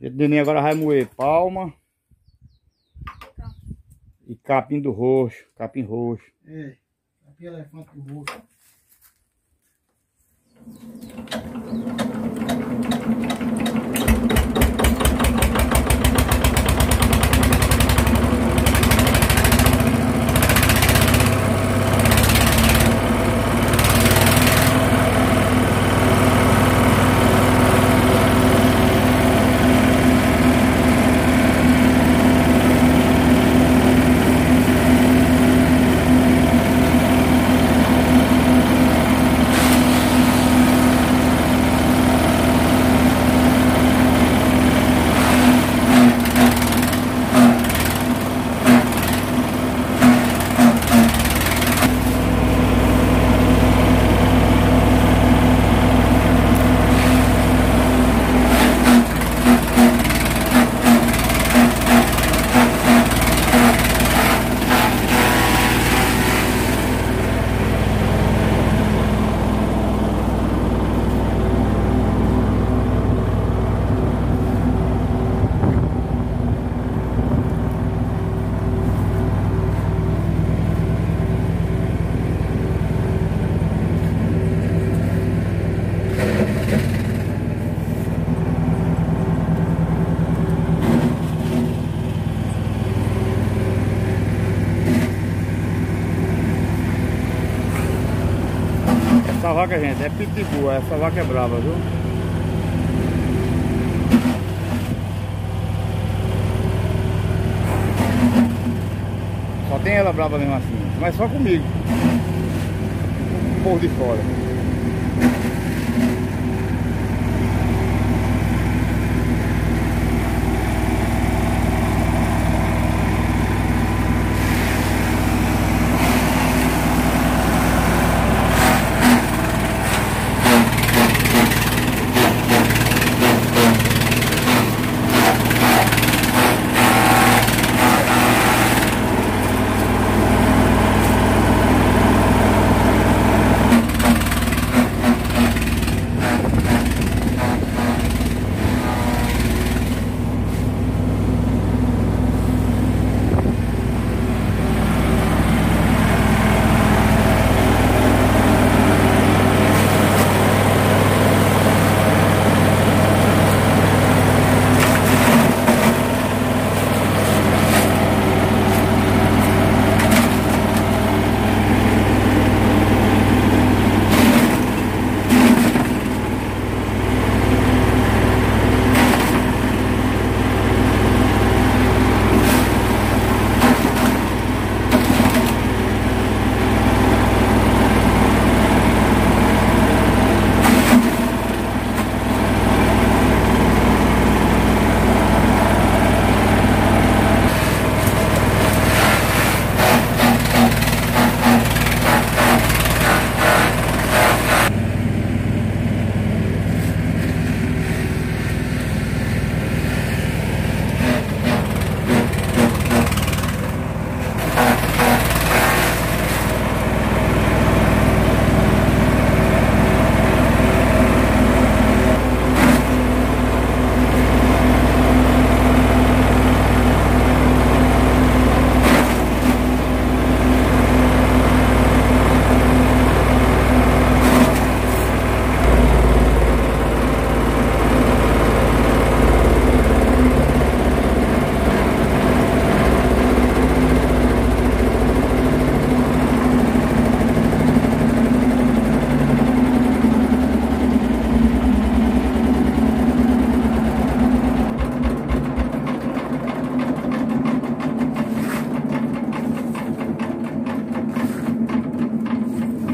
O neném agora vai moer palma. E capim do roxo, capim roxo. É, capim elefante roxo. Essa vaca, gente, é pitbull. Essa vaca é brava, viu? Só tem ela brava mesmo assim. Mas só comigo. Povo de fora.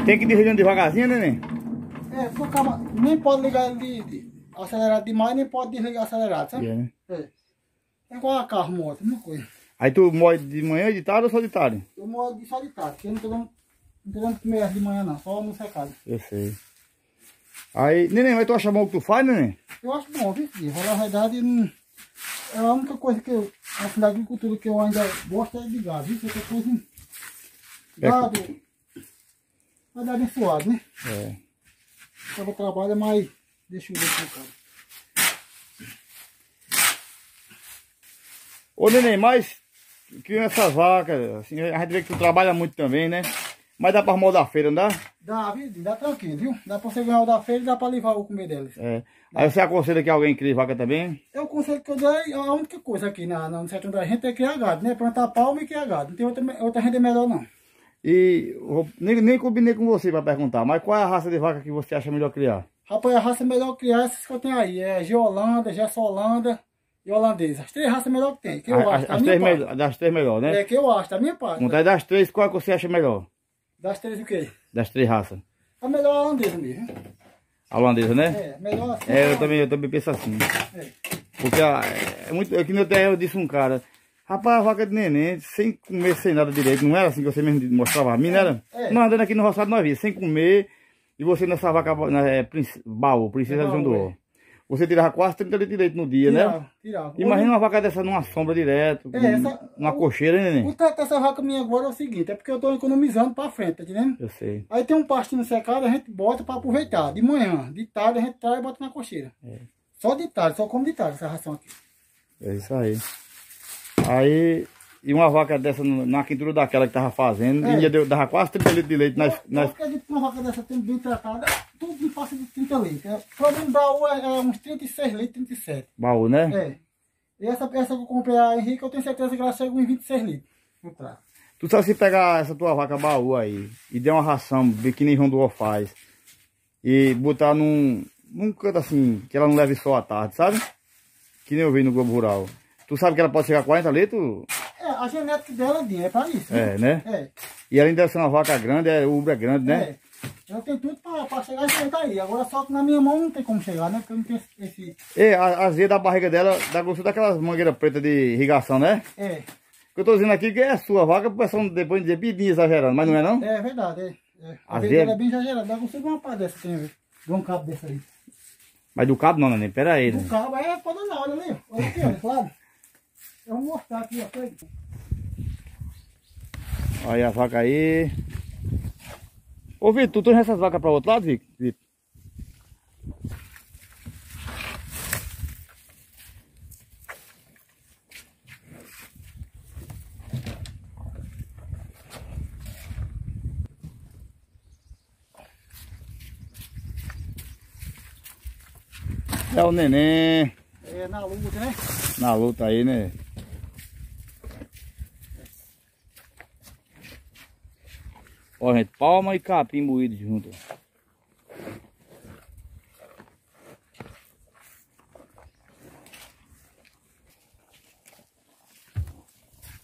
Tem que ir desligando devagarzinho, né, neném? É, porque cara nem pode ligar ele de, de acelerado demais, nem pode desligar acelerado, sabe? É, né? É. É igual a carro, moto, mesma coisa. Aí tu moe de manhã, de tarde ou só de tarde? Eu moro de só de tarde, porque eu não tô dando, não tô dando comer de manhã não, só no secado. Eu sei. Aí, neném, mas tu acha bom o que tu faz, neném? Eu acho bom, viu, filho? Falar a verdade, é a única coisa que eu, assim, da agricultura que eu ainda gosto é de gado, viu? Outra coisa, É. vai dar abençoado, né? É. Cada trabalho é mais, deixa eu ver pro cara. Ô neném, mas criando essas vacas, assim, a gente vê que tu trabalha muito também, né? Mas dá pra arrumar o da feira, não dá? Dá, viu? Dá tranquilo, viu? Dá pra você ganhar o da feira e dá pra levar o comer deles. É. Aí você aconselha que alguém crie vaca também? Eu aconselho que eu dei a única coisa aqui na, na, no setor da gente é criar gado, né? Plantar palma e criar gado. Não tem outra, outra renda melhor, não. E nem, nem combinei com você pra perguntar, mas qual é a raça de vaca que você acha melhor criar? Rapaz, a raça melhor criar essas que eu tenho aí. É Geolanda, Gessolanda e holandesa. As três raças melhor que tem. Que eu as, acho. as três melhor, das três melhor, né? É, que eu acho, da minha parte. Contar das três, qual é que você acha melhor? Das três o quê? Das três raças. A melhor é a holandesa mesmo. A holandesa, né? É, melhor assim. É, eu também, eu também penso assim. É. Porque a- é muito. Aqui no terreno eu disse um cara, rapaz, a vaca de neném, sem comer, sem nada direito, não era assim que você mesmo mostrava a mim, não era? É. Nós andando aqui no roçado nós vimos, sem comer, e você nessa vaca né, é, princ- baú, princesa É de João do Ó. Você tirava quase 30 litros de leite no dia, né? Tirava, tirava. Imagina uma vaca dessa numa sombra direto, É, essa- numa cocheira, né, O neném? teto dessa vaca minha agora é o seguinte, é porque eu tô economizando pra frente, tá entendendo? Eu sei. Aí tem um pastinho secado, a gente bota pra aproveitar. De manhã, de tarde a gente traz e bota na cocheira. É. Só de tarde, só como de tarde essa ração aqui. É isso aí. Aí, e uma vaca dessa na quintura daquela que tava fazendo, É. ia deu- dava quase 30 litros de leite nas, Eu, nas eu acredito que uma vaca dessa tendo bem tratada, tudo me passa de 30 litros. É, O problema do baú é, é uns 36 litros, 37. baú, né? É. E essa peça que eu comprei a Henrique, eu tenho certeza que ela chega uns 26 litros no trato. Tu sabe se pegar essa tua vaca baú aí e der uma ração, ver que nem João do faz, e botar num, num canto assim, que ela não leve só à tarde, sabe? Que nem eu vi no Globo Rural. Tu sabe que ela pode chegar a 40 litros? É, a genética dela Dinho, é pra isso. É, né? É. E além ser uma vaca grande, é, o ubro é grande, né? É. Eu tenho tudo pra, pra chegar e chegar aí. Agora só que na minha mão não tem como chegar, né? Porque eu não tenho esse. esse- E a azeia da barriga dela dá gosto daquelas mangueiras pretas de irrigação, né? É, O que eu tô dizendo aqui que é a sua vaca, pro pessoal depois dizer pidinho exagerando, mas não é não? é verdade. É, é. A vezes- dela é bem exagerada. Dá de uma pá dessa, tem a. De um cabo desse aí. Mas do cabo não, neném, pera aí. O Né? cabo é pode olhar, olha ali. Olha aqui, olha, claro. Eu vou mostrar aqui, ó. Olha a vaca aí. Ô Vitor, tu trouxe essas vacas pra outro lado? Vitor? É o neném É na luta, né? na luta aí, né? Ó, gente, palma e capim moído junto.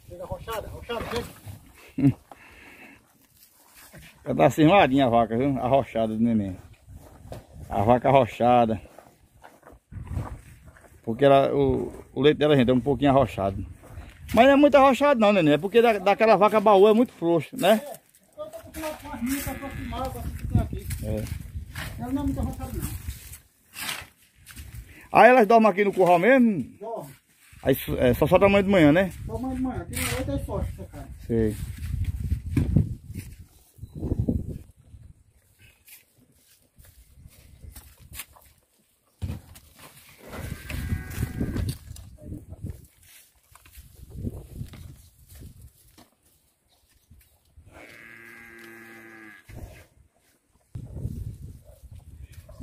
Chega rochada, rochada, chega. Tá cismadinha a vaca, viu? Arrochada do neném. A vaca arrochada. Porque ela, o, o leite dela, gente, é um pouquinho arrochado. Mas não é muito arrochado não, neném. É porque da, daquela vaca baú é muito frouxo, né? Acostumado com as minhas pra aproximar com as que tem aqui. É. Ela não é muito rochada, não. Aí elas dormem aqui no curral mesmo. Dorme. Aí é, só solta amanhã de manhã, né? Só amanhã de manhã. Tem noite aí forte cara. Sei.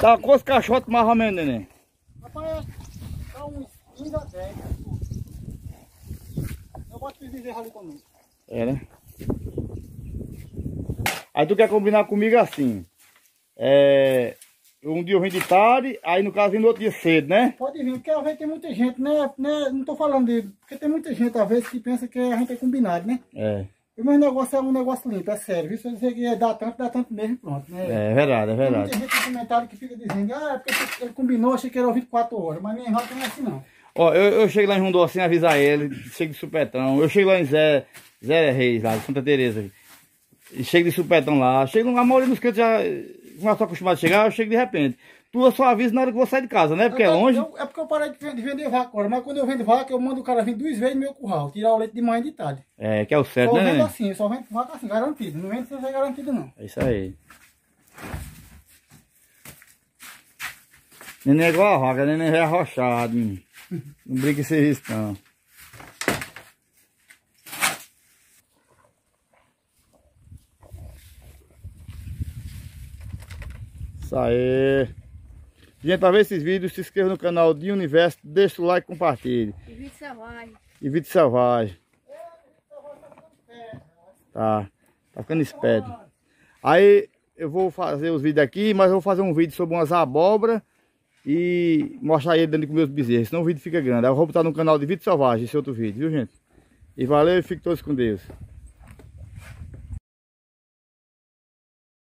Dá quantos caixotes mais ou menos, neném? Rapaz, dá uns 15 a 10. Eu boto os bezerros ali também. É, né? Aí tu quer combinar comigo assim. É. Um dia eu vim de tarde, aí no caso vem no outro dia cedo, né? Pode vir, porque às vezes tem muita gente, né? né não tô falando de. Porque tem muita gente, às vezes, que pensa que a gente é combinado, né? É. E o meu negócio é um negócio limpo, é sério. Viu? Se eu dizer que dá tanto, dá tanto mesmo, pronto. Né? É verdade, é Tem verdade. muita gente comentário que fica dizendo, ah, é porque ele combinou, achei que era 24 horas. Mas minha rota não é assim, não. Ó, eu, eu chego lá em Rondô assim, avisar ele, chego de supetão. Eu chego lá em Zé, Zé Reis, lá de Santa Teresa. Chego de supetão lá. Chego, a maioria dos cantos já, não estou acostumado a chegar, eu chego de repente. Tu só avisa na hora que eu vou sair de casa, né? Porque é longe. eu- é porque eu parei de ven- de vender vaca agora. Mas quando eu vendo vaca, eu mando o cara vir duas vezes no meu curral. Tirar o leite de manhã e de tarde. É, que é o certo, Só né? vendo neném? assim, só vendo vaca assim, garantido. Não vendo sem ser garantido, não. É isso aí. Neném é igual a vaca, neném é arrochado. Não brinca em serviço, não. Isso aí. Gente, para ver esses vídeos, se inscreva no canal de Universo, deixa o like e compartilhe. E vídeo selvagem. E vídeo selvagem. Tá. Tá ficando esperto. Aí eu vou fazer os vídeos aqui, mas eu vou fazer um vídeo sobre umas abóbora e mostrar ele dentro com meus bezerros, senão o vídeo fica grande. Aí eu vou botar no canal de Vídeo Selvagem esse outro vídeo, viu gente? E valeu e fiquem todos com Deus.